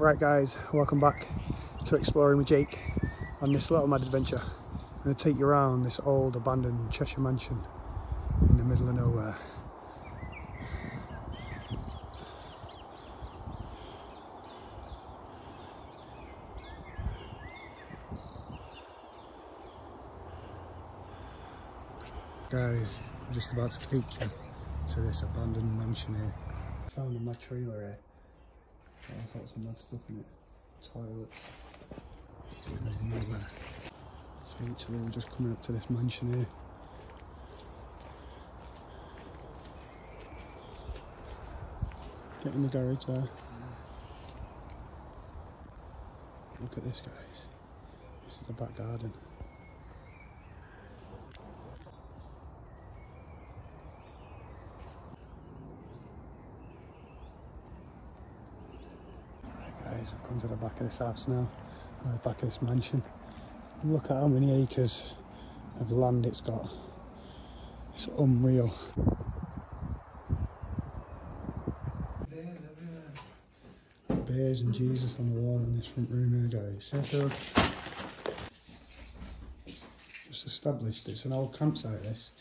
Right guys, welcome back to Exploring with Jake on this little mad adventure. I'm going to take you around this old abandoned Cheshire mansion in the middle of nowhere. Guys, I'm just about to take you to this abandoned mansion here. Found in my trailer here. All sorts of mad stuff in it. Toilets. So literally we're just coming up to this mansion here. Get in the garage there. Look at this guys. This is the back garden. Come to the back of this house now, the back of this mansion. Look at how many acres of land it's got. It's unreal. Bears and Jesus on the wall in this front room here guys. So just established it's an old campsite this.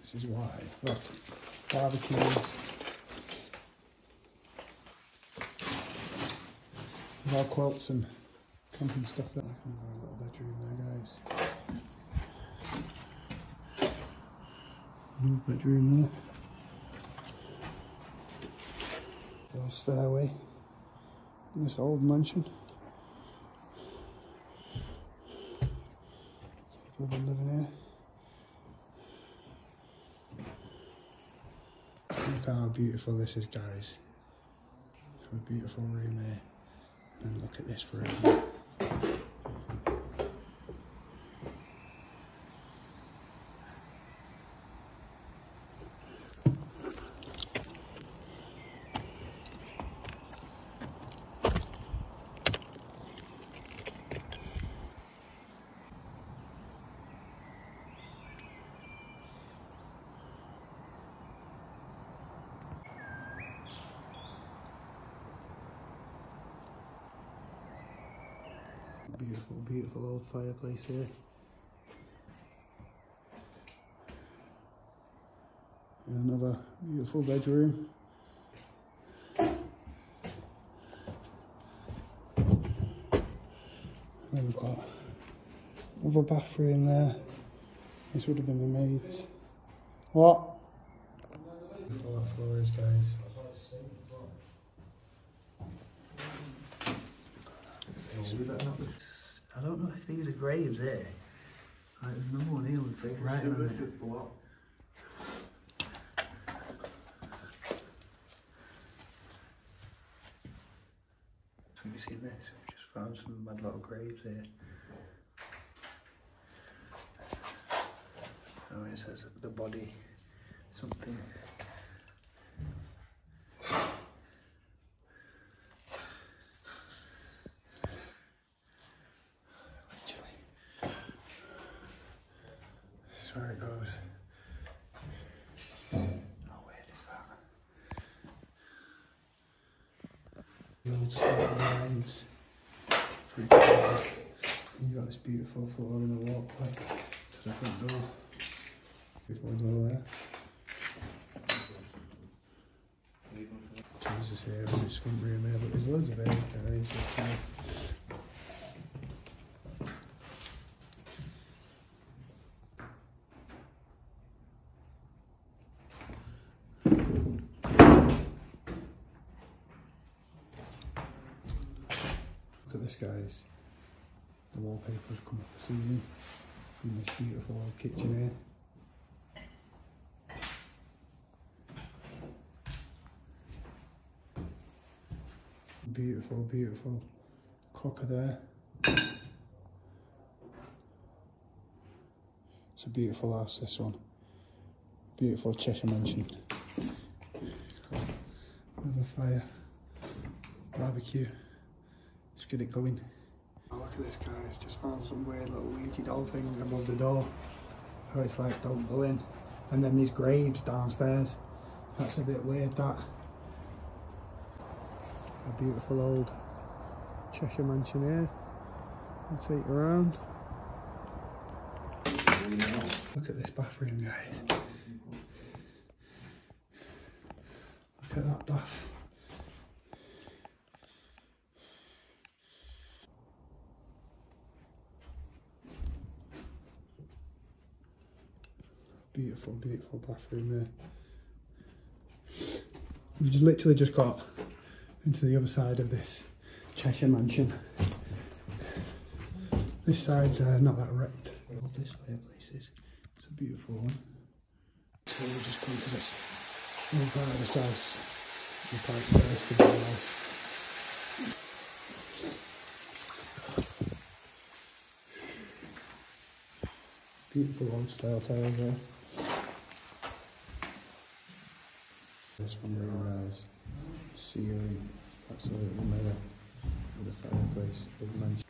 This is why. Look, barbecues. All quilts and camping stuff there. Little bedroom there, guys. Another bedroom there. Little stairway in this old mansion. People have been living here. Look how beautiful this is, guys. A beautiful room here. And look at this room. Beautiful, beautiful old fireplace here. And another beautiful bedroom. Then we've got another bathroom there. This would have been the maid's. What? Beautiful that floor is, guys. I don't know if these are graves here. Like, there's no one here with writing on it. So have you seen this? We've just found some mad little graves here. Oh, it says the body, something. Literally. This is where it goes. How weird is that? Old stone lines. Pretty cool. And you got this beautiful floor in the walkway to the front door. Beautiful door there. Jesus here in this front room here, but there's loads of areas guys. It's, this guys. The wallpaper's come off the ceiling in this beautiful old kitchen here. Beautiful, beautiful cooker there. It's a beautiful house, this one. Beautiful Cheshire mansion. Another fire. Barbecue. Let's get it going. Oh, look at this, guys. Just found some weird little Ouija doll thing above the door. So it's like, don't go in. And then these graves downstairs. That's a bit weird, that. A beautiful old Cheshire Mansion here. I'll take you around. Look at this bathroom, guys. Look at that bath. Beautiful, beautiful bathroom there. We've literally just got into the other side of this Cheshire mansion. This side's uh, not that wrecked. All this fireplaces. It's a beautiful one. So we'll just come to this little part of this house. The part first of all. Beautiful old style tiles there. This one Moonrise ceiling, absolutely mirror with a fireplace, big mansion.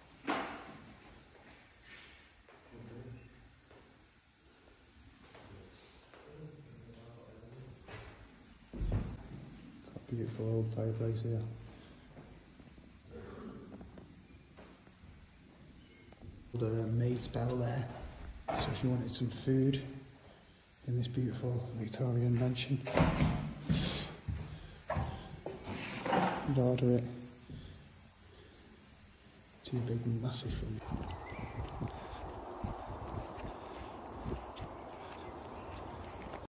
Beautiful old fireplace here. The maid's bell there, so if you wanted some food in this beautiful Victorian mansion, you'd order it. Too big massive for me.